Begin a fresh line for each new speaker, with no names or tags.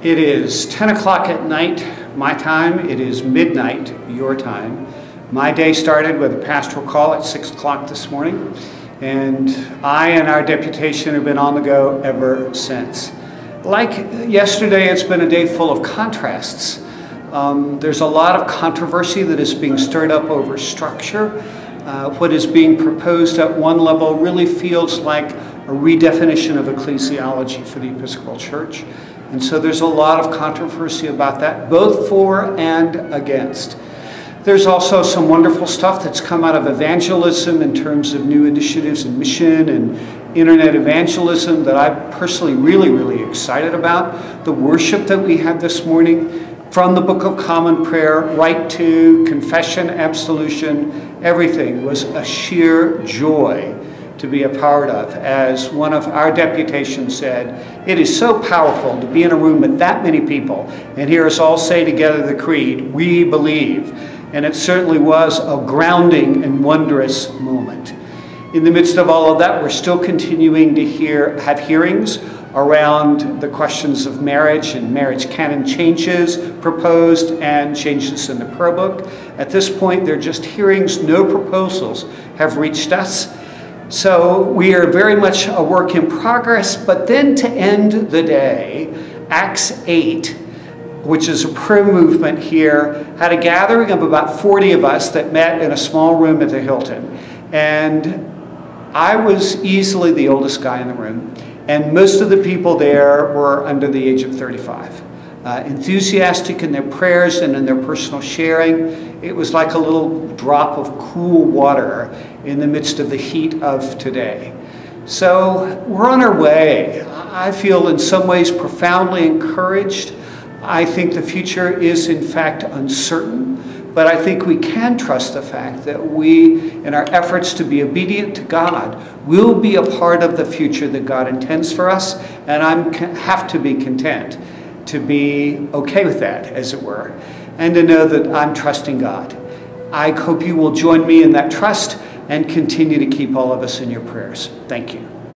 It is 10 o'clock at night, my time. It is midnight, your time. My day started with a pastoral call at 6 o'clock this morning, and I and our deputation have been on the go ever since. Like yesterday, it's been a day full of contrasts. Um, there's a lot of controversy that is being stirred up over structure. Uh, what is being proposed at one level really feels like a redefinition of ecclesiology for the Episcopal Church. And so there's a lot of controversy about that, both for and against. There's also some wonderful stuff that's come out of evangelism in terms of new initiatives and mission and internet evangelism that I'm personally really, really excited about. The worship that we had this morning, from the Book of Common Prayer right to confession, absolution, everything was a sheer joy to be a part of. As one of our deputations said, it is so powerful to be in a room with that many people and hear us all say together the creed, we believe. And it certainly was a grounding and wondrous moment. In the midst of all of that, we're still continuing to hear, have hearings around the questions of marriage and marriage canon changes proposed and changes in the prayer book. At this point, they're just hearings, no proposals have reached us. So we are very much a work in progress, but then to end the day, Acts 8, which is a prayer movement here, had a gathering of about 40 of us that met in a small room at the Hilton. And I was easily the oldest guy in the room, and most of the people there were under the age of 35 uh, enthusiastic in their prayers and in their personal sharing. It was like a little drop of cool water in the midst of the heat of today. So we're on our way. I feel in some ways profoundly encouraged. I think the future is in fact uncertain, but I think we can trust the fact that we, in our efforts to be obedient to God, will be a part of the future that God intends for us, and I have to be content to be okay with that, as it were, and to know that I'm trusting God. I hope you will join me in that trust and continue to keep all of us in your prayers. Thank you.